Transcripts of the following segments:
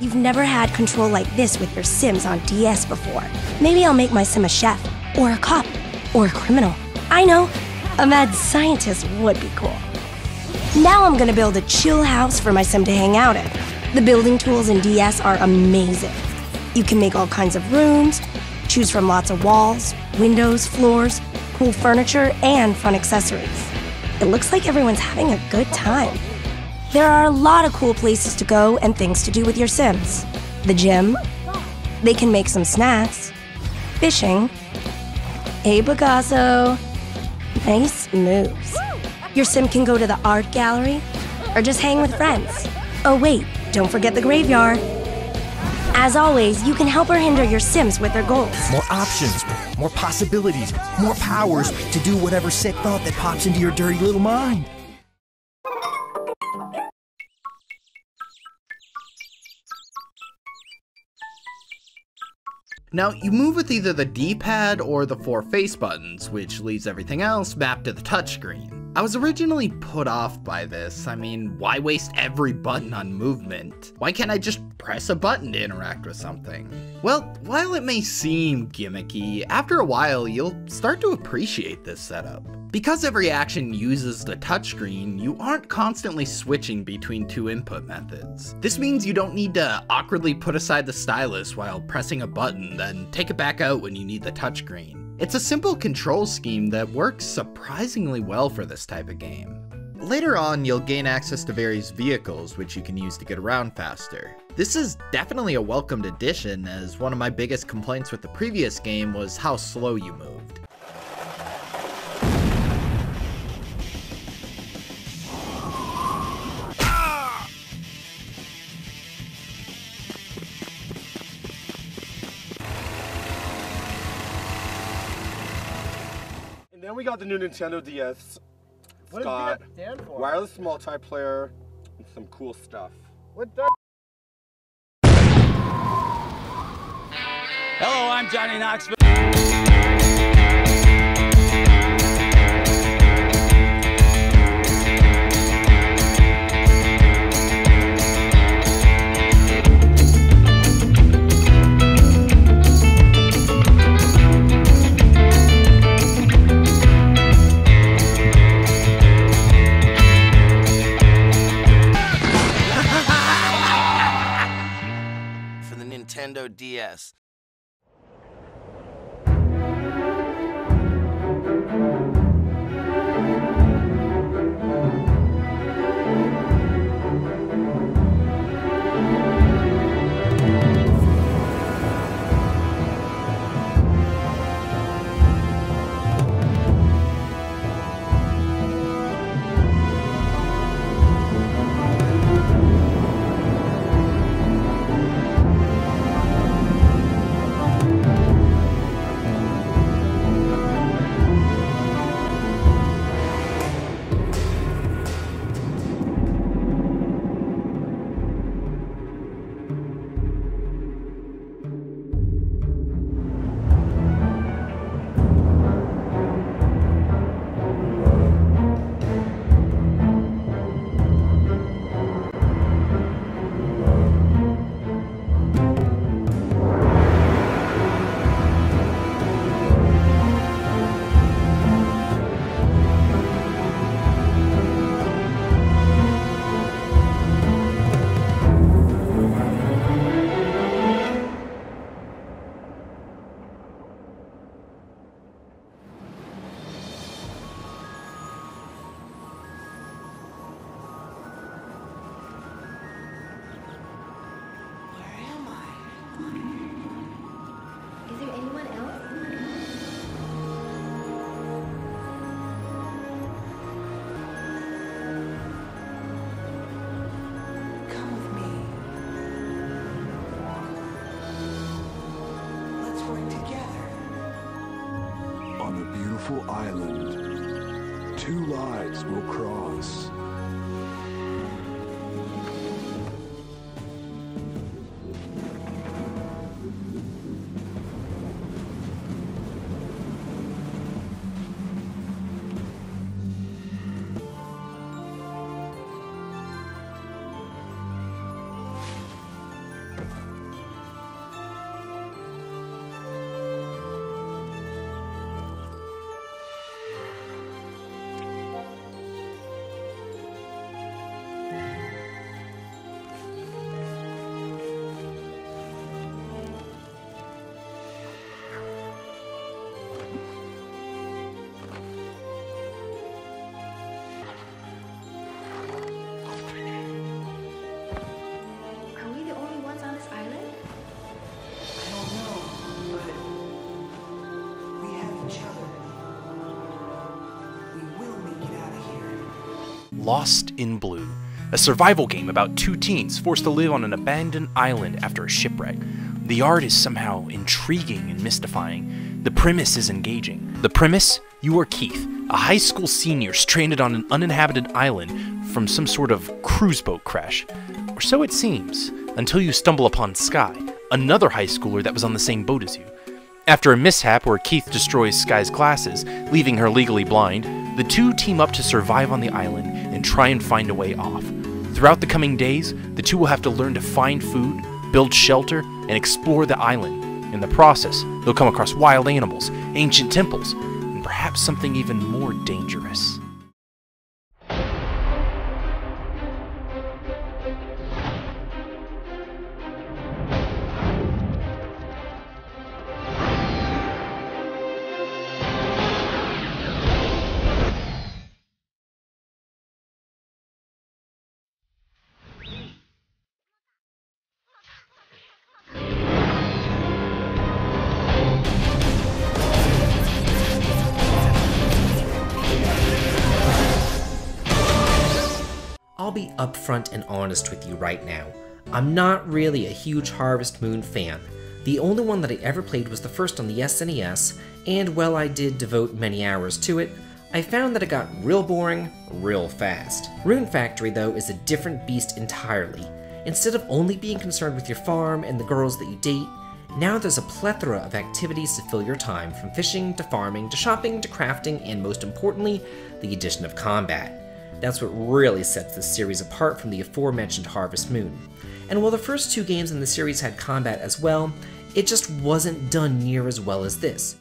You've never had control like this with your Sims on DS before. Maybe I'll make my Sim a chef, or a cop, or a criminal. I know, a mad scientist would be cool. Now I'm gonna build a chill house for my Sim to hang out in. The building tools in DS are amazing. You can make all kinds of rooms, choose from lots of walls, windows, floors, cool furniture, and fun accessories. It looks like everyone's having a good time. There are a lot of cool places to go and things to do with your Sims. The gym, they can make some snacks, fishing. Hey, Picasso. Nice moves. Your Sim can go to the art gallery or just hang with friends. Oh, wait, don't forget the graveyard. As always, you can help or hinder your Sims with their goals. More options, more possibilities, more powers to do whatever sick thought that pops into your dirty little mind. Now, you move with either the D-pad or the four face buttons, which leaves everything else mapped to the touchscreen. I was originally put off by this. I mean, why waste every button on movement? Why can't I just press a button to interact with something? Well, while it may seem gimmicky, after a while you'll start to appreciate this setup. Because every action uses the touchscreen, you aren't constantly switching between two input methods. This means you don't need to awkwardly put aside the stylus while pressing a button, then take it back out when you need the touchscreen. It's a simple control scheme that works surprisingly well for this type of game. Later on, you'll gain access to various vehicles which you can use to get around faster. This is definitely a welcomed addition, as one of my biggest complaints with the previous game was how slow you moved. We got the new Nintendo DS. It's What got does that stand for? wireless multiplayer and some cool stuff. What the? Hello, I'm Johnny Knoxville. Is there anyone else? Come with me. Let's work together. On a beautiful island, two lives will cross. Lost in Blue, a survival game about two teens forced to live on an abandoned island after a shipwreck. The art is somehow intriguing and mystifying. The premise is engaging. The premise? You are Keith, a high school senior stranded on an uninhabited island from some sort of cruise boat crash. Or so it seems, until you stumble upon Skye, another high schooler that was on the same boat as you. After a mishap where Keith destroys Skye's glasses, leaving her legally blind, the two team up to survive on the island and try and find a way off. Throughout the coming days, the two will have to learn to find food, build shelter, and explore the island. In the process, they'll come across wild animals, ancient temples, and perhaps something even more dangerous. I'll be upfront and honest with you right now. I'm not really a huge Harvest Moon fan. The only one that I ever played was the first on the SNES, and while I did devote many hours to it, I found that it got real boring real fast. Rune Factory, though, is a different beast entirely. Instead of only being concerned with your farm and the girls that you date, now there's a plethora of activities to fill your time, from fishing to farming to shopping to crafting, and most importantly, the addition of combat. That's what really sets this series apart from the aforementioned Harvest Moon. And while the first two games in the series had combat as well, it just wasn't done near as well as this.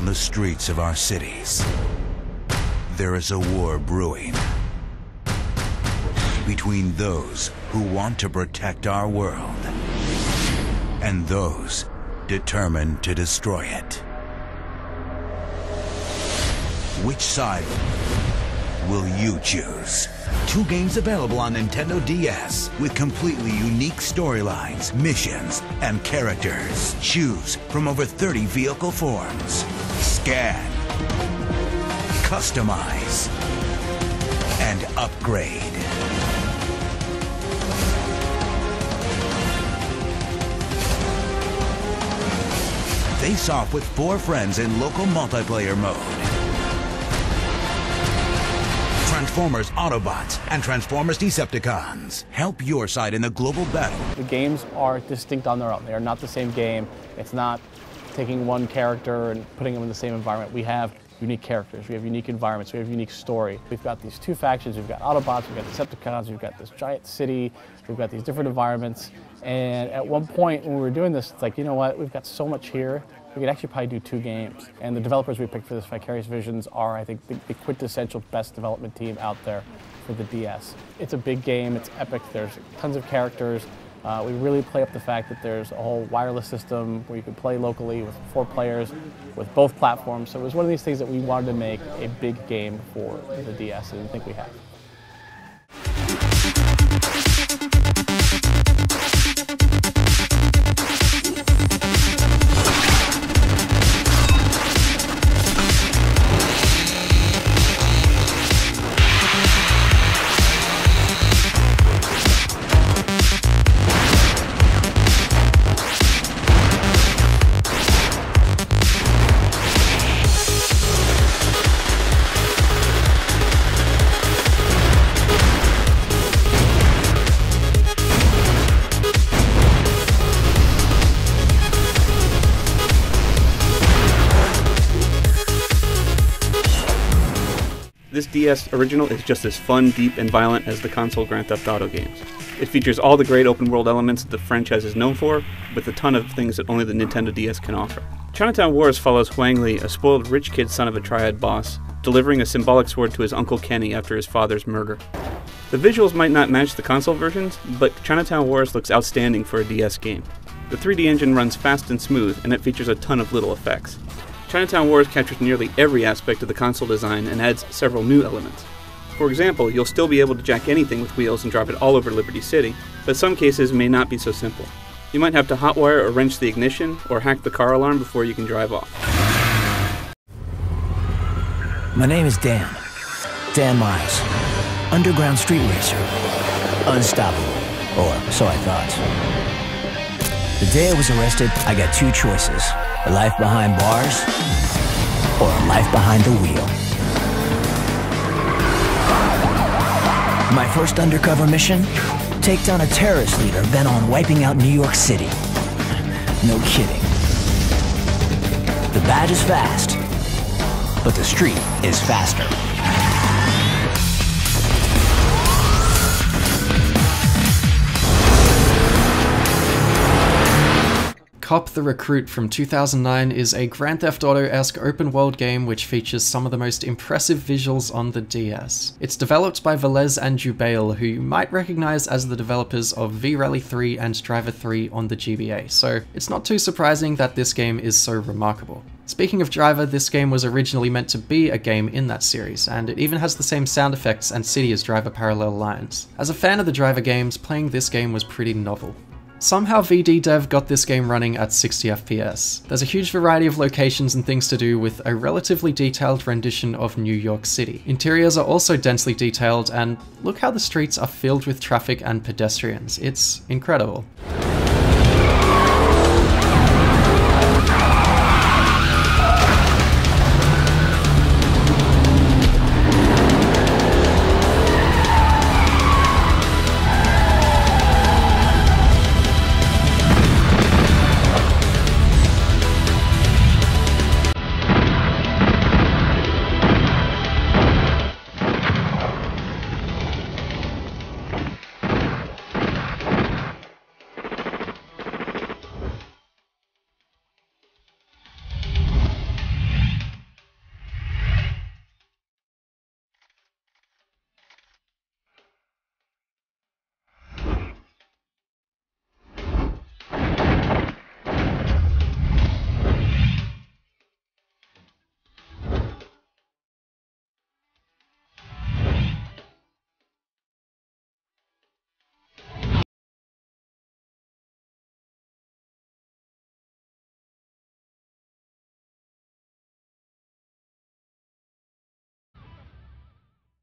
On the streets of our cities, there is a war brewing between those who want to protect our world and those determined to destroy it. Which side will you choose? Two games available on Nintendo DS with completely unique storylines, missions, and characters. Choose from over 30 vehicle forms. Scan, customize, and upgrade. Face off with four friends in local multiplayer mode. Transformers Autobots and Transformers Decepticons. Help your side in the global battle. The games are distinct on their own. They are not the same game. It's not taking one character and putting them in the same environment. We have unique characters, we have unique environments, we have unique story. We've got these two factions, we've got Autobots, we've got Decepticons, we've got this giant city, we've got these different environments. And at one point when we were doing this, it's like, you know what, we've got so much here, we could actually probably do two games. And the developers we picked for this Vicarious Visions are, I think, the, the quintessential best development team out there for the DS. It's a big game, it's epic, there's tons of characters. Uh, we really play up the fact that there's a whole wireless system where you can play locally with four players with both platforms. So it was one of these things that we wanted to make a big game for the DS, and I think we have. DS original is just as fun, deep, and violent as the console Grand Theft Auto games. It features all the great open world elements that the franchise is known for, with a ton of things that only the Nintendo DS can offer. Chinatown Wars follows Huang Lee, a spoiled rich kid son of a triad boss, delivering a symbolic sword to his uncle Kenny after his father's murder. The visuals might not match the console versions, but Chinatown Wars looks outstanding for a DS game. The 3D engine runs fast and smooth, and it features a ton of little effects. Chinatown Wars captures nearly every aspect of the console design and adds several new elements. For example, you'll still be able to jack anything with wheels and drop it all over Liberty City, but some cases may not be so simple. You might have to hotwire or wrench the ignition, or hack the car alarm before you can drive off. My name is Dan. Dan Miles. Underground street racer. Unstoppable. Or so I thought. The day I was arrested, I got two choices. A life behind bars, or a life behind the wheel. My first undercover mission? Take down a terrorist leader bent on wiping out New York City. No kidding. The badge is fast, but the street is faster. Cop the Recruit from 2009 is a Grand Theft Auto-esque open-world game which features some of the most impressive visuals on the DS. It's developed by Velez and Dubail, who you might recognize as the developers of V-Rally 3 and Driver 3 on the GBA, so it's not too surprising that this game is so remarkable. Speaking of Driver, this game was originally meant to be a game in that series, and it even has the same sound effects and city as Driver Parallel Lines. As a fan of the Driver games, playing this game was pretty novel. Somehow VD Dev got this game running at 60 FPS. There's a huge variety of locations and things to do with a relatively detailed rendition of New York City. Interiors are also densely detailed and look how the streets are filled with traffic and pedestrians. It's incredible.